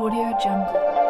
Audio Jungle.